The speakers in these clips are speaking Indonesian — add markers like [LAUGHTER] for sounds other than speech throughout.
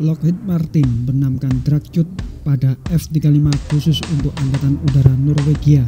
Lockheed Martin benamkan Dragchut pada F-35 khusus untuk Angkatan Udara Norwegia.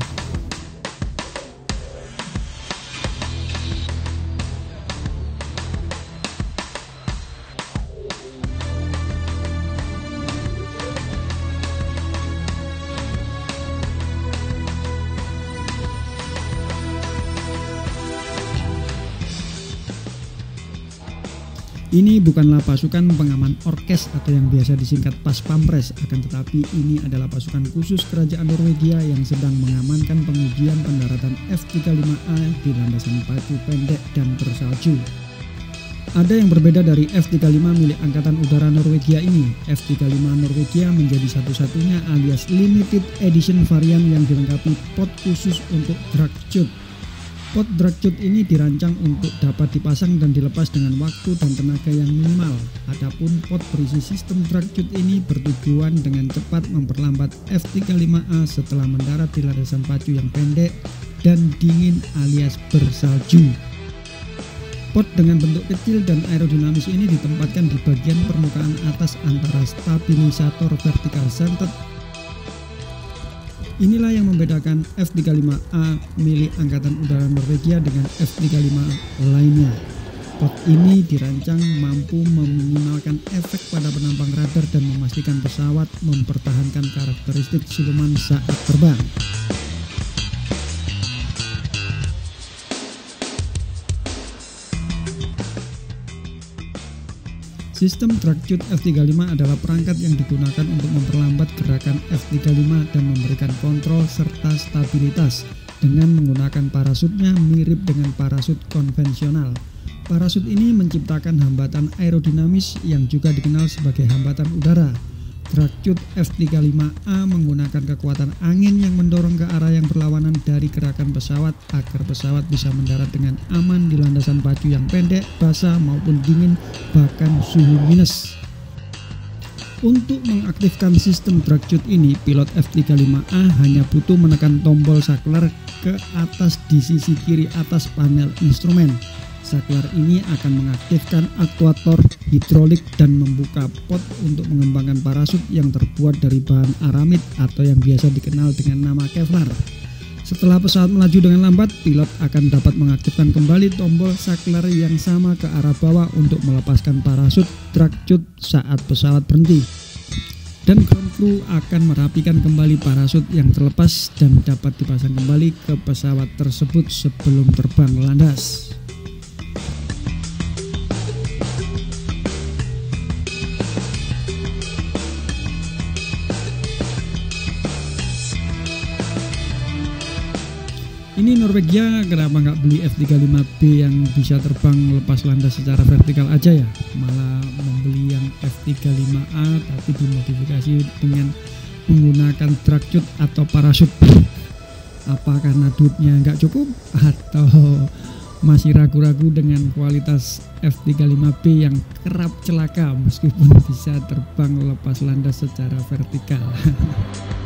Ini bukanlah pasukan pengaman orkes atau yang biasa disingkat Pas Pampres, akan tetapi ini adalah pasukan khusus kerajaan Norwegia yang sedang mengamankan pengujian pendaratan F-35A di landasan pacu pendek dan bersalju. Ada yang berbeda dari F-35 milik Angkatan Udara Norwegia ini. F-35 Norwegia menjadi satu-satunya alias limited edition varian yang dilengkapi pot khusus untuk Dragchut Pot dragcut ini dirancang untuk dapat dipasang dan dilepas dengan waktu dan tenaga yang minimal. Adapun pot berisi sistem dragcut ini bertujuan dengan cepat memperlambat F-35A setelah mendarat di landasan pacu yang pendek dan dingin alias bersalju. Pot dengan bentuk kecil dan aerodinamis ini ditempatkan di bagian permukaan atas antara stabilisator vertical centered Inilah yang membedakan F-35A milik Angkatan Udara Norwegia dengan F-35 lainnya. Pot ini dirancang mampu meminimalkan efek pada penampang radar dan memastikan pesawat mempertahankan karakteristik siluman saat terbang. Sistem Dragchut F-35 adalah perangkat yang digunakan untuk memperlambat gerakan F-35 dan memberikan kontrol serta stabilitas dengan menggunakan parasutnya mirip dengan parasut konvensional. Parasut ini menciptakan hambatan aerodinamis yang juga dikenal sebagai hambatan udara Dragchut F-35A menggunakan kekuatan angin yang mendorong ke arah yang berlawanan dari gerakan pesawat agar pesawat bisa mendarat dengan aman di landasan pacu yang pendek, basah maupun dingin bahkan suhu minus. Untuk mengaktifkan sistem Dragchut ini, pilot F-35A hanya butuh menekan tombol saklar ke atas di sisi kiri atas panel instrumen Saklar ini akan mengaktifkan aktuator hidrolik dan membuka pot untuk mengembangkan parasut yang terbuat dari bahan aramid atau yang biasa dikenal dengan nama Kevlar. Setelah pesawat melaju dengan lambat, pilot akan dapat mengaktifkan kembali tombol saklar yang sama ke arah bawah untuk melepaskan parasut dragchut saat pesawat berhenti. Dan ground crew akan merapikan kembali parasut yang terlepas dan dapat dipasang kembali ke pesawat tersebut sebelum terbang landas. Ini Norwegia kenapa nggak beli F35B yang bisa terbang lepas landas secara vertikal aja ya? Malah membeli yang F35A tapi dimodifikasi dengan menggunakan dragchut atau parasut. Apa karena duitnya nggak cukup atau masih ragu-ragu dengan kualitas F35B yang kerap celaka meskipun [LAUGHS] bisa terbang lepas landas secara vertikal? [LAUGHS]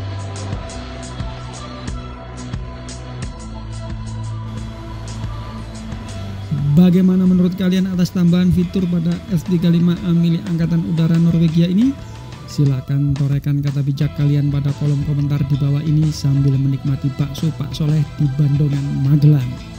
Bagaimana menurut kalian atas tambahan fitur pada F-35A milik Angkatan Udara Norwegia ini? Silakan torehkan kata bijak kalian pada kolom komentar di bawah ini sambil menikmati bakso Pak Soleh di Bandungan, Magelang.